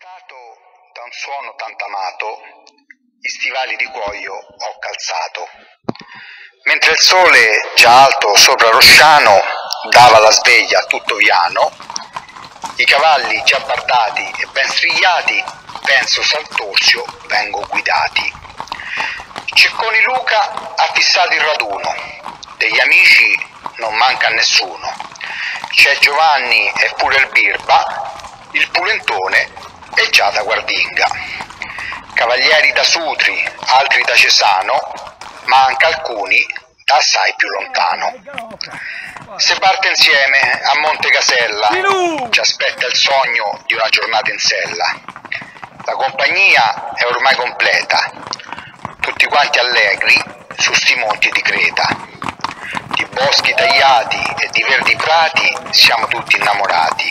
Destato da un suono tanto amato, gli stivali di cuoio ho calzato. Mentre il sole, già alto sopra Rosciano, dava la sveglia a tutto Viano, i cavalli già bardati e ben strigliati, penso Sant'Orzio vengo guidati. Cecconi Luca ha fissato il raduno, degli amici non manca nessuno. C'è Giovanni e pure il Birba, il Pulentone e già da Guardinga. Cavalieri da Sutri, altri da Cesano, ma anche alcuni da assai più lontano. Se parte insieme a Monte Casella, ci aspetta il sogno di una giornata in sella. La compagnia è ormai completa, tutti quanti allegri su sti monti di Creta. Di boschi tagliati e di verdi prati siamo tutti innamorati.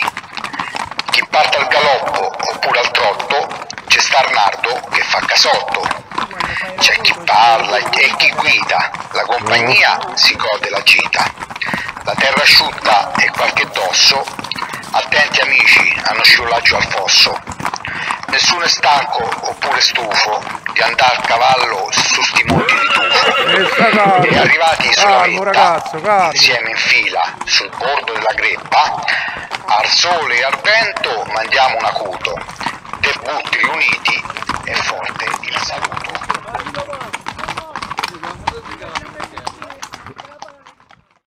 Chi parte al galoppo oppure al trotto, c'è Starnardo che fa casotto. C'è chi parla e chi guida, la compagnia si gode la gita. La terra asciutta e qualche dosso, attenti amici scivolare giù al fosso. Nessuno è stanco oppure stufo di andare a cavallo su sti monti di tufo. E arrivati sulla vetta, insieme in fila sul bordo della greppa, al sole e al vento mandiamo un acuto, community